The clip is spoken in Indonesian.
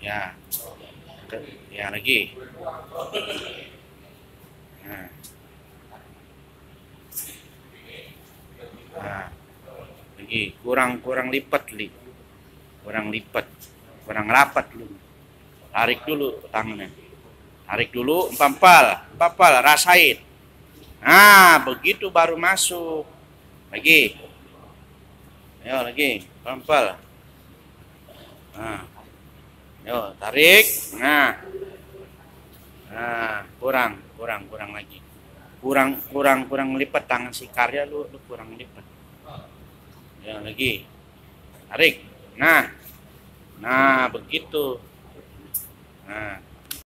Ya. Ya lagi. Nah. Nah. Lagi kurang kurang lipat li. Kurang lipat. Kurang rapat lu. Tarik dulu tangannya. Tarik dulu, empapal, empapal, rasain. Nah, begitu baru masuk. Lagi. Ayo lagi, empapal. Nah. Yo, tarik. Nah. Nah, kurang, kurang, kurang lagi. Kurang, kurang, kurang lipat tangan si karya lu, lu kurang lipat. Ya, lagi. Tarik. Nah. Nah, begitu. Nah,